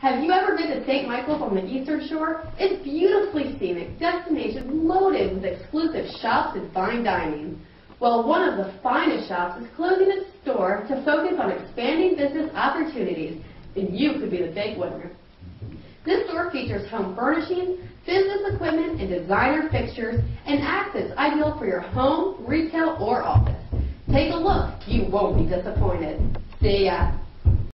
Have you ever been to St. Michael's on the Eastern Shore? It's beautifully scenic, destination loaded with exclusive shops and fine dining. Well, one of the finest shops is closing its store to focus on expanding business opportunities, and you could be the big winner. This store features home furnishings, business equipment, and designer fixtures, and acts as ideal for your home, retail, or office. Take a look. You won't be disappointed. See ya.